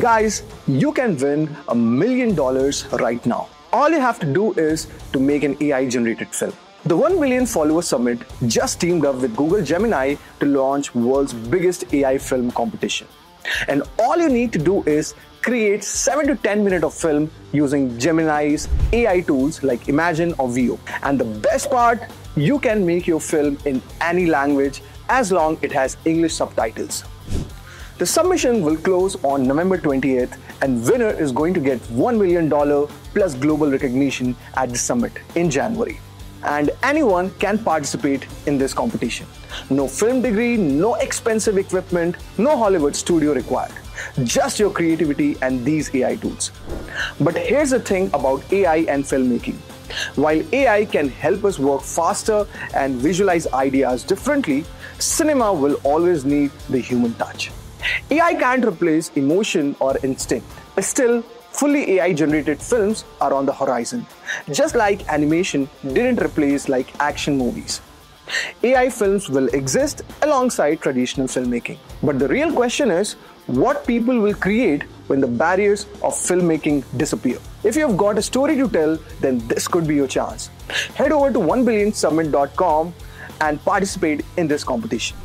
Guys, you can win a million dollars right now. All you have to do is to make an AI generated film. The 1 million follower summit just teamed up with Google Gemini to launch world's biggest AI film competition. And all you need to do is create 7 to 10 minutes of film using Gemini's AI tools like Imagen or Veo. And the best part, you can make your film in any language as long it has English subtitles. The submission will close on November 28th and winner is going to get $1 million plus global recognition at the summit in January. And anyone can participate in this competition. No film degree, no expensive equipment, no Hollywood studio required. Just your creativity and these AI tools. But here's the thing about AI and filmmaking. While AI can help us work faster and visualize ideas differently, cinema will always need the human touch. AI can't replace emotion or instinct. Still, fully AI generated films are on the horizon, just like animation didn't replace like action movies. AI films will exist alongside traditional filmmaking. But the real question is what people will create when the barriers of filmmaking disappear. If you've got a story to tell, then this could be your chance. Head over to 1billionsummit.com and participate in this competition.